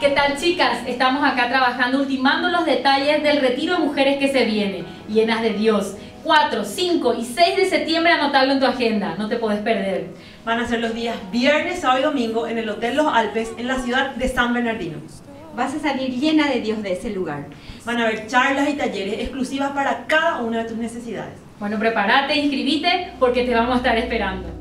¿Qué tal chicas? Estamos acá trabajando, ultimando los detalles del retiro de mujeres que se viene, llenas de Dios. 4, 5 y 6 de septiembre anotarlo en tu agenda, no te puedes perder. Van a ser los días viernes, sábado y domingo en el Hotel Los Alpes en la ciudad de San Bernardino. Vas a salir llena de Dios de ese lugar. Van a haber charlas y talleres exclusivas para cada una de tus necesidades. Bueno, prepárate, inscribite porque te vamos a estar esperando.